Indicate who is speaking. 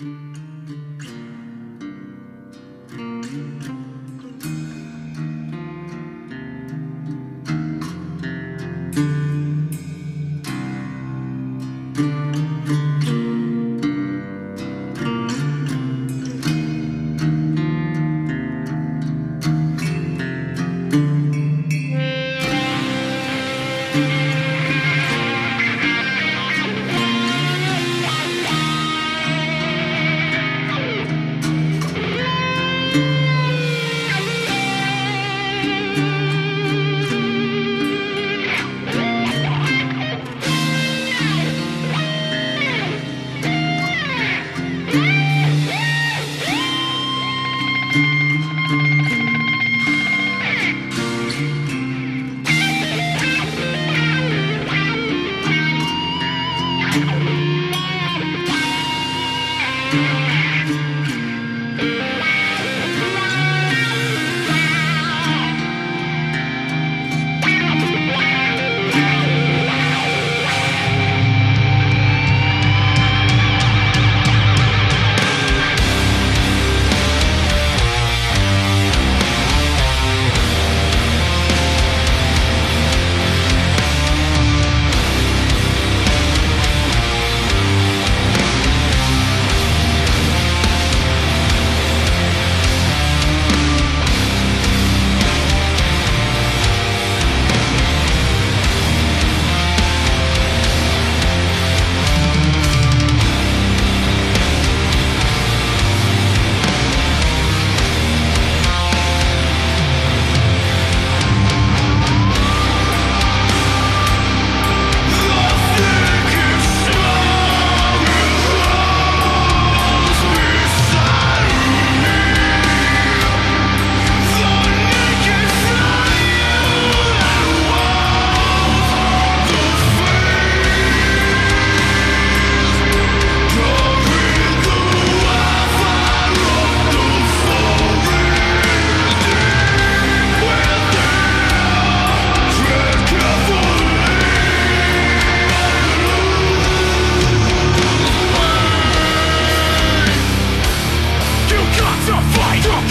Speaker 1: Mm-hmm.